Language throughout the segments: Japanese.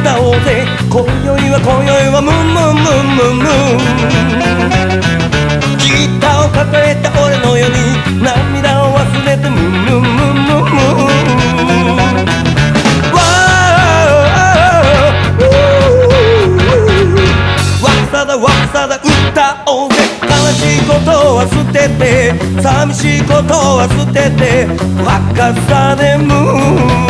歌おうぜ。今宵は今宵はムンムンムンムンムンギターを抱えた俺のように涙を忘れてムンムンムンムンムンわーわさだわさだ歌おうぜ悲しいことは捨てて寂しいことは捨てて若さでムーン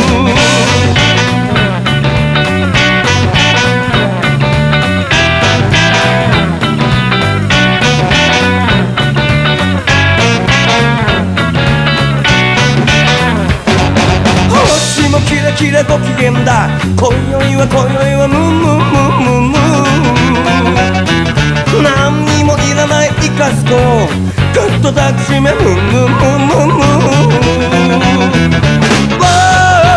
ラキラご機嫌だ。今宵は今宵はムンムンムンムンムン。何にもいらないイカスコ。ぐっと抱きしめムンムンムンムン。ムンわー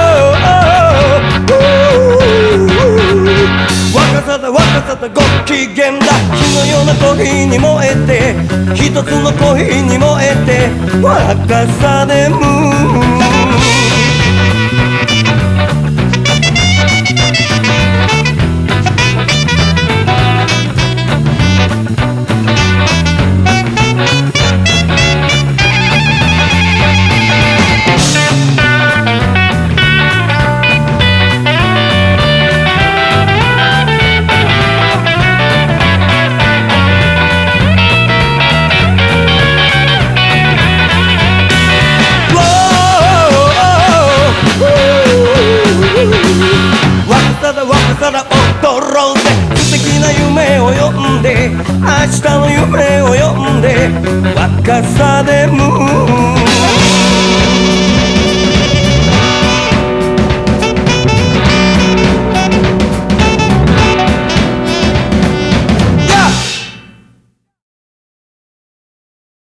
若さだ若さだご機嫌だ。火のようなコーヒーに燃えて。一つのコーヒーに燃えて。若さでムーン。だ踊ろうぜ素敵な夢を呼んで明日の夢を呼んで若さでムーン